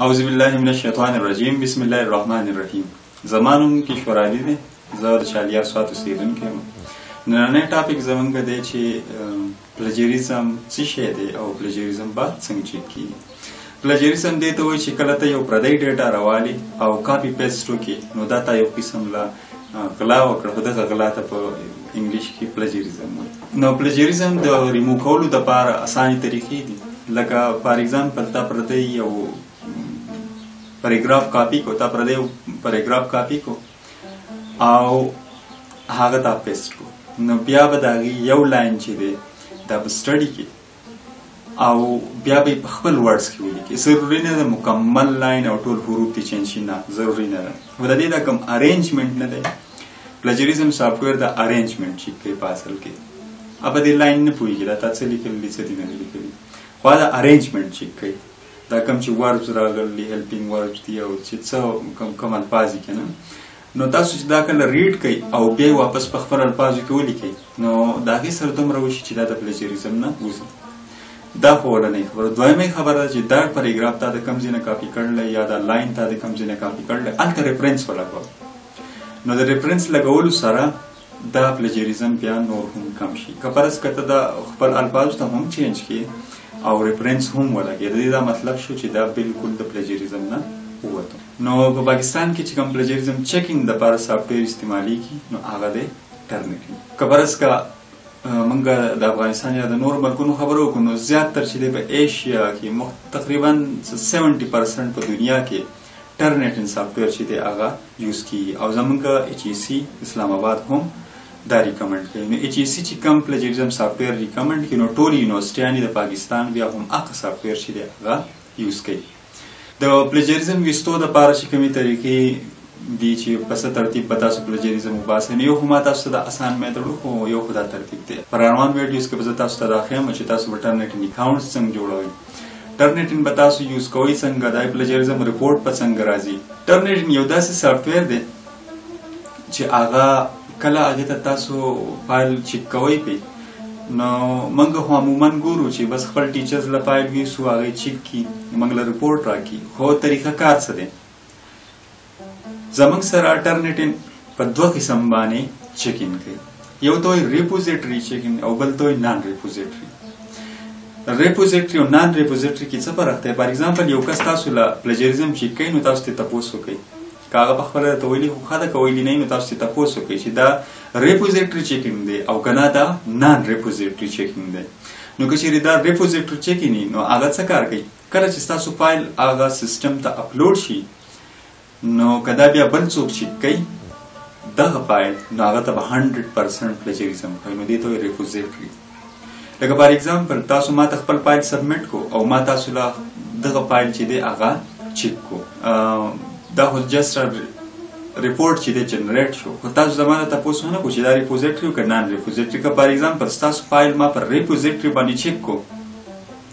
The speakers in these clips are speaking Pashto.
اعوذ بالله من الشیطان الرجیم بسم الله الرحمن الرحیم زما نوم کشور علي دی زه د چالیار سوات اوسېدونکی یم نننی ټاپک زمونږ دی چې پلجریزم څه شی دی او پلجریزم باید څنګه چک کیږي پلجریزم دې ته وایي چې کله ته یو پردی ډیټا راوالي او کاپي پیسټ وکړي نو دا تا یو قسم له غلا وکړه خو دغه غلا ته په انګلیش کې پلجریزم وایي نو پلجریزم د ریمو کولو د پاره اساني طریقې دي لکه فار ایگزامپل تا پردی یو پاراګراف کاپی کو تا پردی پاراګراف کاپی کو او هغه تا پیسټ کو نو بیا به دا یو لاین چې دی دا به سټډي کې او بیا به په خپل ورډز کې ولیکي ضروري نه ده مکمل لاین او ټول حروف دې چینج شي نه ضروري نه ده خو د دې دا کوم ارینجمنټ نه دی پلجریزم سافټویر د ارینجمنټ چې کوي په اصل کې اب دې لاین نه پوهېږي دا تا څه لیکلي دي څه دي نه لیکلي خو دا ارینجمنټ چې کوي دا کوم چې وربز راغلي هیلپینګ وربز دي او چې څه کوم کوم الفاظ دي که نه نو تاسو چې دا کله ریډ کوي او بیا واپس په خپل الفاظو کې ولیکي نو د هغې سره دومره وشي چې دا د پلیجریزم نه وځي دا خو ولنۍ خبره دویمه خبره چې دا پاراګراف تا د کوم ځای نه کاپي کړل یا دا لاین تا د کوم ځای نه کاپي کړل هلته ریفرنس ولګوه نو د ریفرنس لګولو سره دا پلیجریزم بیا نور هم کم شي که فرض که ته دا خپل الفاظ ته هم چینج کړي او ریفرنس هم ولګې د دې دا مطلب شو چې دا بالکل د پلیجریزم نه ووته نو په پاکستان کې چې کوم پلیجریزم چیکینګ دپاره سافټویر استعمالیږي نو هغه دی ټرنکي که فرض که موږ د افغانستان یا د نورو ملکونو خبره وکړو نو زیاتتر چې دی په ایشیا کې تقریبا سیونټي پرسنټ په دنیا کې ټرنټن سافټویر چې دی هغه یوز کیږي او زمونږ ایچ ای سی اسلام آباد هم دا ریکمنډ کوي نو ایچ ای سی چې کم پلیجریزم سافټویر ریکمنډ کوي نو ټول یونیورسټیانې د پاکستان بیا هم هغه سافټویر چې دی هغه یوز کوي د پلیجریزم ویستو د پاره چې کومې طریقې دي چې په څه ترتیب به تاسو پلجریزم وباسئ نو یو خو ما تاسو ته د اسان میتډ خو یو خو دا ترتیب دی په روان ویډیوز کې به زه تاسو ته راښیم چې تاسو به ټرنټ اکاونټ څنګه جوړوئ ټرنیټن به تاسو یوز کوئ څنګه دا پلجریزم رپورټ په څنګه راځي ټرنیټن یو داسې سافټویر دی چې هغه کله هغه ته تاسو فایل چک کوئ پی نو موږ خو عموما ګورو چې بس خپل ټیچرز له فایل ویسو هغه چک کی موږ له رپورټ راکی خو طریقه کار څه دی زمونږ سره الټرنیټین په دوه قسم باندې چیک ان کوي یو ته وایي ریپوزیټري چیک ان او بل ته وایي نان ریپوزیټري ریپوزیټري او نان ریپوزیټري کې څه فرق دی فار ایگزامپل یو کس تاسو له پلیجریزم چیک کوي نو تاسو ته تپوس وکړي که هغه په خپله درته ویلي خو ښه ده که ویلي نه نو تاسو ته تپوس وکړي چې دا ریپوزیټري چیکینګ دی او که نه دا نان ریپوزیټري چیکینګ دی نو که چیرې دا ریپوزیټري چیکینګ نو هغه څه کار کوي کله چې ستاسو فایل هغه سیستم ته اپلوډ شي نو که دا بیا بل څوک چیک کوي دغه فایل نو هغه ته به 100% پلیجریزم کوي نو دې ته ریفوزیل کړي لکه فار ایگزامپل تاسو ما ته خپل فایل سبمیټ کو او ما تاسو له دغه فایل چې دی هغه چیک کو دا خو جسټ ریپورټ چې دی جنریټ شو خو تاسو زمانه تاسو نه کو چې دا ریپوزیټری او که نان ریپوزیټری که فار ایگزامپل تاسو فایل ما پر ریپوزیټری باندې چیک کو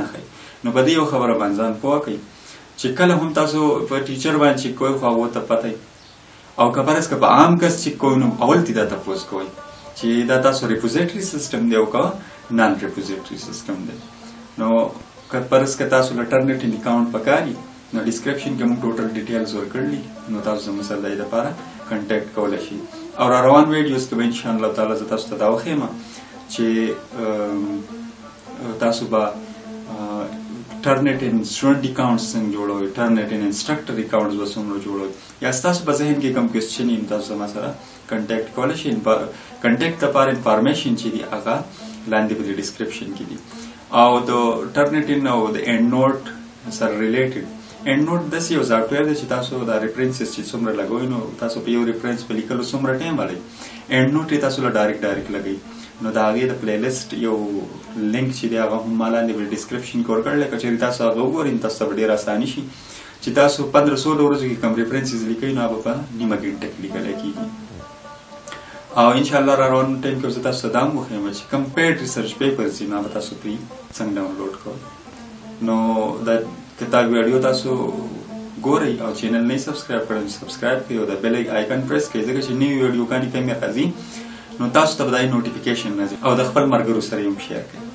نښی نو په دی یو خبره باندی ځان پوه کړئ چی کله هم تاسو په ټیچر باندی چیک کوئ خو هغه ته پته او که فرض که په عام کس چیک کوئ نو اول تی دا تپوس کوئ چی دا تاسو ریپوزیټری سیستم دی او که نان ریپوزیټری سیستم دی نو که فرض که تاسو له ټرنټ اکاونټ پکاري نو ډیسکرپشن کې موږ ټوټل ډیټیلز ورکړلي نو تاسو زموږ سره د دې لپاره کنټیکټ کولی شئ او را روان ویډیوز کې به انشاءالله تعالی زه تاسو ته دا وښیم چې تاسو به ټرنټ ان سټوډنټ اکاونټ څنګه جوړوي ټرنټ ان انسټرکټر اکاونټ به څومره جوړوي یا تاسو په ذهن کې کوم کوېسچن یې تاسو ما سره کنټیکټ کولی شئ کنټیکټ لپاره انفارمیشن چې دي هغه لاندې په دې ډسکرپشن کې دي او د ټرنټ ان او د اینډ نوټ سره ریلیټډ اینډ نوټ داسې یو سافټویر دی چې تاسو دا ریفرنسز چې څومره لګوي نو تاسو په یو ریفرنس په لیکلو څومره ټایم اړئ اینډ نوټ یې تاسو له ډایرکټ ډایرکټ لګوي نو د هغې د پلی لیسټ یو لینک چې دی هغه هم ما لاندې په ډسکرپشن کې ورکړی که چېرې تاسو هغه وګورئ نو تاسو ته به ډېر اساني شي چې تاسو پندره سولو ورځو کې کوم ریفرنسز لیکئ نو هغه په نیمه ګنټه کې لیکلی کېږي او ان شاء الله را روان ټایم کې تاسو ته دا مخیم چې کمپیرډ ریسرچ پیپر چې ما به تاسو ته څنګه ډاونلوډ کوم نو دا کتاب ویډیو تاسو ګورئ او چینل نه سبسکرایب کړئ سبسکرایب کړئ او د بیل آیکن پریس کړئ ځکه چې نوې ویډیوګانې کوم یې راځي نو تاسو ته به دا نوټیفیکیشن راځي او د خپل ملګرو سره یې هم شیر کړئ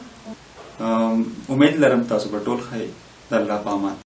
امید لرم تاسو به ټول ښه یئ د الله په امان